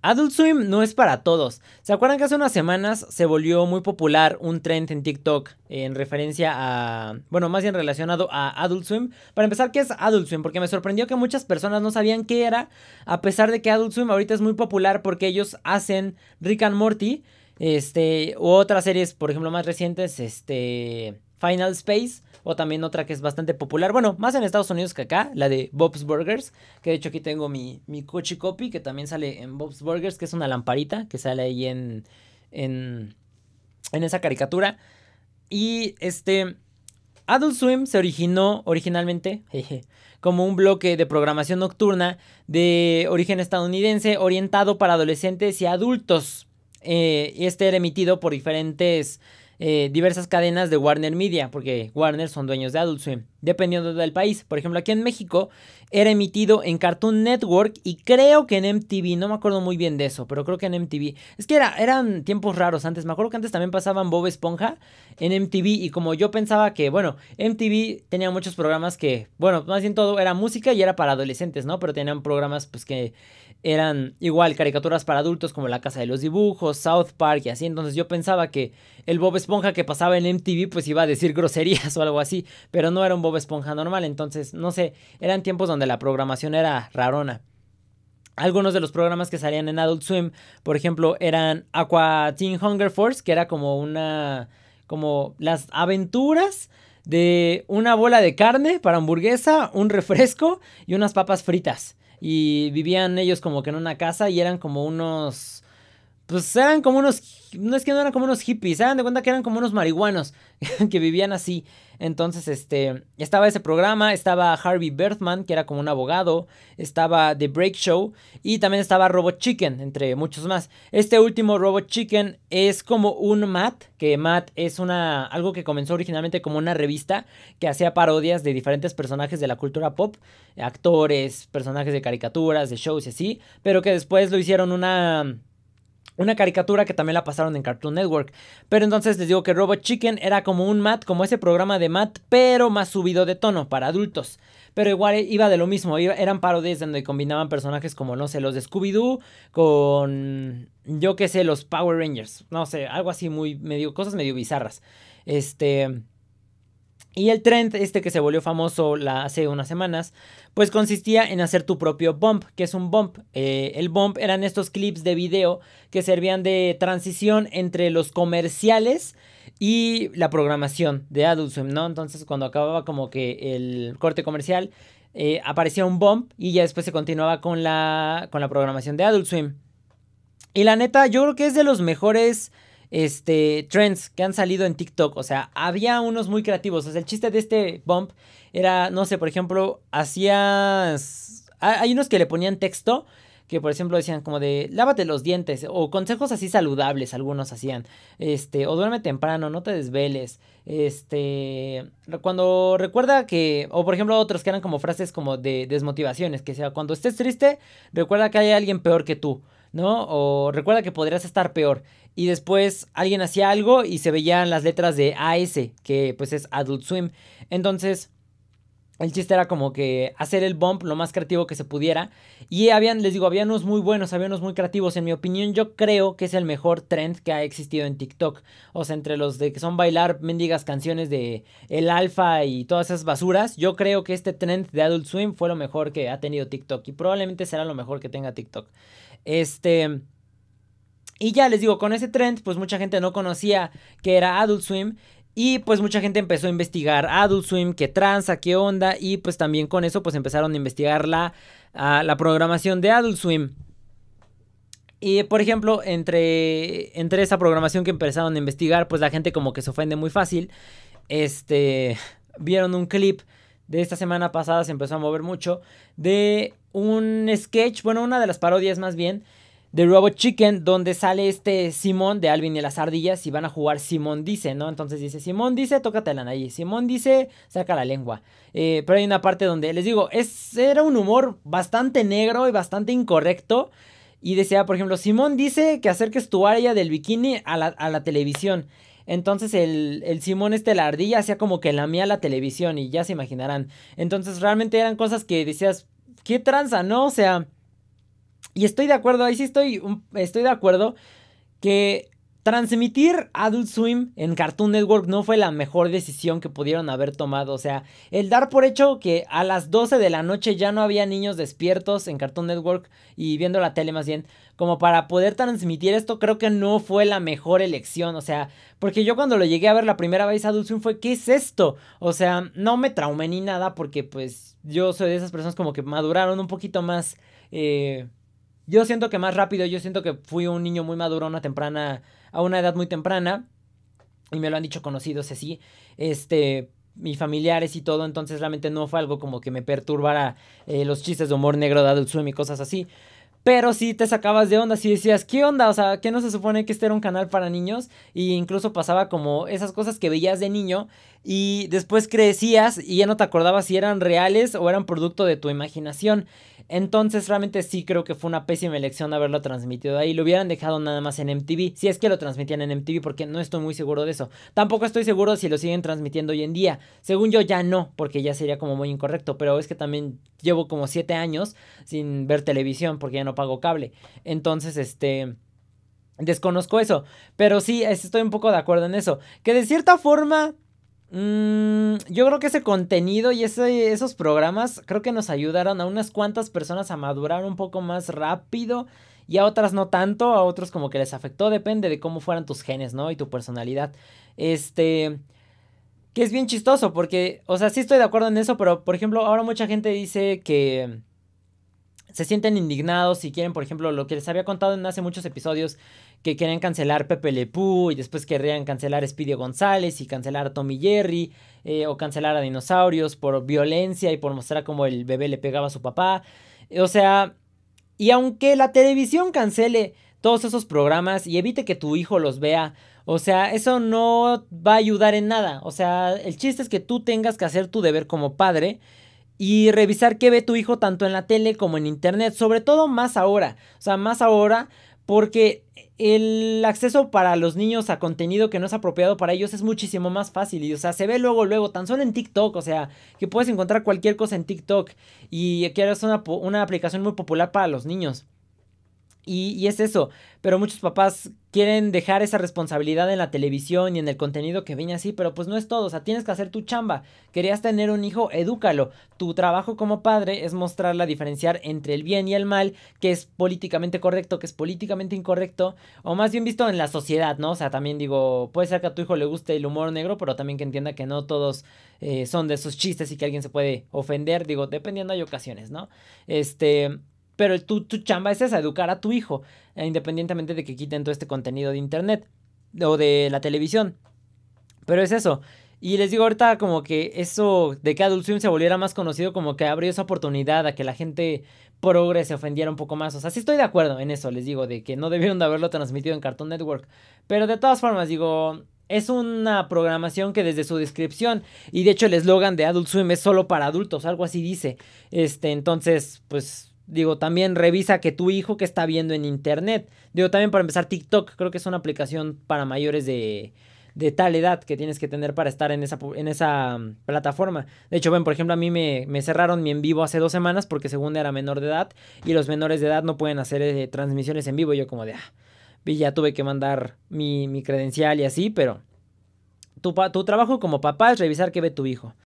Adult Swim no es para todos. ¿Se acuerdan que hace unas semanas se volvió muy popular un trend en TikTok en referencia a, bueno, más bien relacionado a Adult Swim? Para empezar, ¿qué es Adult Swim? Porque me sorprendió que muchas personas no sabían qué era, a pesar de que Adult Swim ahorita es muy popular porque ellos hacen Rick and Morty, este, u otras series, por ejemplo, más recientes, este, Final Space o también otra que es bastante popular, bueno, más en Estados Unidos que acá, la de Bob's Burgers, que de hecho aquí tengo mi, mi Cochi Copy, que también sale en Bob's Burgers, que es una lamparita que sale ahí en, en, en esa caricatura. Y este, Adult Swim se originó originalmente como un bloque de programación nocturna de origen estadounidense orientado para adolescentes y adultos. Eh, este era emitido por diferentes eh, diversas cadenas de Warner Media, porque Warner son dueños de Adult Swim, dependiendo del país. Por ejemplo, aquí en México era emitido en Cartoon Network y creo que en MTV, no me acuerdo muy bien de eso, pero creo que en MTV. Es que era, eran tiempos raros antes, me acuerdo que antes también pasaban Bob Esponja en MTV y como yo pensaba que, bueno, MTV tenía muchos programas que, bueno, más bien todo era música y era para adolescentes, ¿no? Pero tenían programas pues que eran igual caricaturas para adultos como La Casa de los Dibujos, South Park y así. Entonces yo pensaba que el Bob Esponja que pasaba en MTV pues iba a decir groserías o algo así, pero no era un Bob Esponja normal. Entonces, no sé, eran tiempos donde la programación era rarona. Algunos de los programas que salían en Adult Swim, por ejemplo, eran Aqua Teen Hunger Force, que era como una. como las aventuras de una bola de carne para hamburguesa, un refresco y unas papas fritas y vivían ellos como que en una casa y eran como unos pues eran como unos, no es que no eran como unos hippies, dan de cuenta que eran como unos marihuanos que vivían así. Entonces, este, estaba ese programa, estaba Harvey Berthman, que era como un abogado, estaba The Break Show y también estaba Robot Chicken, entre muchos más. Este último Robot Chicken es como un Matt, que Matt es una, algo que comenzó originalmente como una revista que hacía parodias de diferentes personajes de la cultura pop, actores, personajes de caricaturas, de shows y así, pero que después lo hicieron una una caricatura que también la pasaron en Cartoon Network. Pero entonces les digo que Robot Chicken era como un Matt, como ese programa de Matt, pero más subido de tono para adultos. Pero igual iba de lo mismo, eran parodias donde combinaban personajes como, no sé, los de Scooby-Doo con, yo qué sé, los Power Rangers. No sé, algo así muy, medio, cosas medio bizarras. Este... Y el trend, este que se volvió famoso hace unas semanas, pues consistía en hacer tu propio bump. que es un bump? Eh, el bump eran estos clips de video que servían de transición entre los comerciales y la programación de Adult Swim, ¿no? Entonces cuando acababa como que el corte comercial, eh, aparecía un bump y ya después se continuaba con la, con la programación de Adult Swim. Y la neta, yo creo que es de los mejores este, trends que han salido en TikTok. O sea, había unos muy creativos. O sea, el chiste de este bump era, no sé, por ejemplo, hacías... Hay unos que le ponían texto que por ejemplo decían como de lávate los dientes o consejos así saludables algunos hacían este o duerme temprano no te desveles este cuando recuerda que o por ejemplo otros que eran como frases como de desmotivaciones que sea cuando estés triste recuerda que hay alguien peor que tú no o recuerda que podrías estar peor y después alguien hacía algo y se veían las letras de AS, que pues es Adult Swim. Entonces, el chiste era como que hacer el bump lo más creativo que se pudiera. Y habían, les digo, había unos muy buenos, había unos muy creativos. En mi opinión, yo creo que es el mejor trend que ha existido en TikTok. O sea, entre los de que son bailar mendigas canciones de El Alfa y todas esas basuras. Yo creo que este trend de Adult Swim fue lo mejor que ha tenido TikTok. Y probablemente será lo mejor que tenga TikTok. Este. Y ya les digo, con ese trend, pues mucha gente no conocía que era Adult Swim. Y pues mucha gente empezó a investigar Adult Swim, qué tranza, qué onda. Y pues también con eso pues empezaron a investigar la, la programación de Adult Swim. Y por ejemplo, entre, entre esa programación que empezaron a investigar, pues la gente como que se ofende muy fácil. Este, vieron un clip de esta semana pasada, se empezó a mover mucho, de un sketch, bueno, una de las parodias más bien, de Robot Chicken, donde sale este Simón de Alvin y las ardillas y van a jugar Simón dice, ¿no? Entonces dice, Simón dice, tócate la nariz, Simón dice, saca la lengua. Eh, pero hay una parte donde, les digo, es, era un humor bastante negro y bastante incorrecto. Y decía, por ejemplo, Simón dice que acerques tu área del bikini a la, televisión. Entonces el, el, Simón este, la ardilla, hacía como que lamía la televisión y ya se imaginarán. Entonces realmente eran cosas que decías, ¿qué tranza, no? O sea... Y estoy de acuerdo, ahí sí estoy, estoy de acuerdo que Transmitir Adult Swim en Cartoon Network no fue la mejor decisión que pudieron haber tomado. O sea, el dar por hecho que a las 12 de la noche ya no había niños despiertos en Cartoon Network y viendo la tele más bien, como para poder transmitir esto, creo que no fue la mejor elección. O sea, porque yo cuando lo llegué a ver la primera vez Adult Swim fue, ¿qué es esto? O sea, no me traumé ni nada porque pues yo soy de esas personas como que maduraron un poquito más. Eh, yo siento que más rápido, yo siento que fui un niño muy maduro a una temprana, a una edad muy temprana. Y me lo han dicho conocidos así. Este, mis familiares y todo, entonces realmente no fue algo como que me perturbara eh, los chistes de humor negro de Adult Swim y cosas así. Pero sí te sacabas de onda, si decías, ¿qué onda? O sea, ¿qué no se supone que este era un canal para niños? Y incluso pasaba como esas cosas que veías de niño y después crecías y ya no te acordabas si eran reales o eran producto de tu imaginación. Entonces realmente sí creo que fue una pésima elección haberlo transmitido ahí. Lo hubieran dejado nada más en MTV. Si es que lo transmitían en MTV porque no estoy muy seguro de eso. Tampoco estoy seguro si lo siguen transmitiendo hoy en día. Según yo ya no, porque ya sería como muy incorrecto. Pero es que también llevo como 7 años sin ver televisión porque ya no pago cable. Entonces, este... Desconozco eso. Pero sí, estoy un poco de acuerdo en eso. Que de cierta forma Mm, yo creo que ese contenido y ese, esos programas creo que nos ayudaron a unas cuantas personas a madurar un poco más rápido y a otras no tanto, a otros como que les afectó, depende de cómo fueran tus genes, ¿no? Y tu personalidad. Este... Que es bien chistoso porque, o sea, sí estoy de acuerdo en eso, pero por ejemplo, ahora mucha gente dice que se sienten indignados y quieren, por ejemplo, lo que les había contado en hace muchos episodios, que quieren cancelar Pepe Le Pew y después querrían cancelar Speedy González y cancelar a Tommy Jerry eh, o cancelar a Dinosaurios por violencia y por mostrar cómo el bebé le pegaba a su papá. O sea, y aunque la televisión cancele todos esos programas y evite que tu hijo los vea, o sea, eso no va a ayudar en nada. O sea, el chiste es que tú tengas que hacer tu deber como padre y revisar qué ve tu hijo tanto en la tele como en internet, sobre todo más ahora, o sea, más ahora porque el acceso para los niños a contenido que no es apropiado para ellos es muchísimo más fácil y o sea, se ve luego luego tan solo en TikTok, o sea, que puedes encontrar cualquier cosa en TikTok y que es una, una aplicación muy popular para los niños. Y, es eso, pero muchos papás quieren dejar esa responsabilidad en la televisión y en el contenido que viene así, pero pues no es todo, o sea, tienes que hacer tu chamba. Querías tener un hijo, edúcalo. Tu trabajo como padre es mostrarla, diferenciar entre el bien y el mal, que es políticamente correcto, que es políticamente incorrecto, o más bien visto en la sociedad, ¿no? O sea, también digo, puede ser que a tu hijo le guste el humor negro, pero también que entienda que no todos eh, son de esos chistes y que alguien se puede ofender, digo, dependiendo hay ocasiones, ¿no? Este... Pero tu, tu chamba es esa, educar a tu hijo, eh, independientemente de que quiten todo este contenido de internet o de la televisión. Pero es eso. Y les digo ahorita como que eso de que Adult Swim se volviera más conocido como que abrió esa oportunidad a que la gente progre se ofendiera un poco más. O sea, sí estoy de acuerdo en eso, les digo, de que no debieron de haberlo transmitido en Cartoon Network. Pero de todas formas, digo, es una programación que desde su descripción y de hecho el eslogan de Adult Swim es solo para adultos, algo así dice. Este, entonces, pues Digo, también revisa que tu hijo que está viendo en internet. Digo, también para empezar, TikTok creo que es una aplicación para mayores de, de tal edad que tienes que tener para estar en esa, en esa mm, plataforma. De hecho, ven, por ejemplo, a mí me, me, cerraron mi en vivo hace dos semanas porque según era menor de edad y los menores de edad no pueden hacer eh, transmisiones en vivo. yo como de, ah, ya tuve que mandar mi, mi credencial y así, pero tu, tu trabajo como papá es revisar qué ve tu hijo.